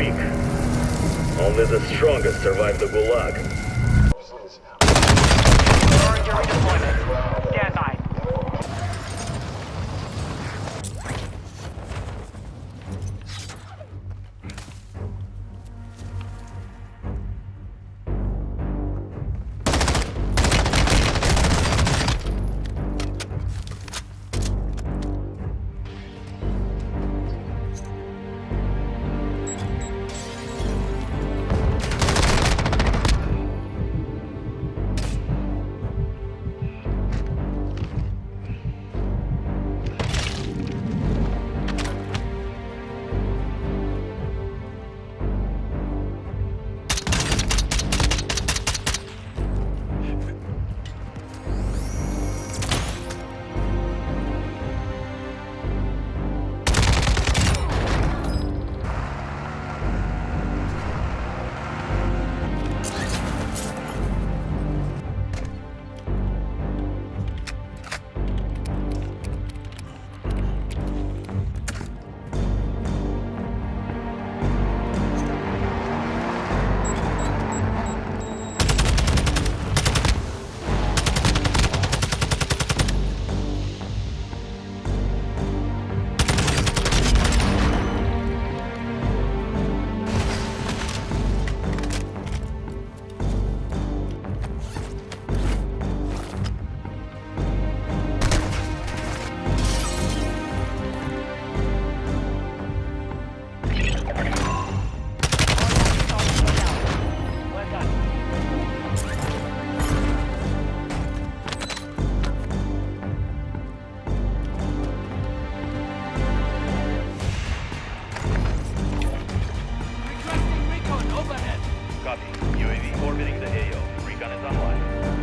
weak. Only the strongest survive the Gulag. Copy. UAV orbiting the AO. Recon is online.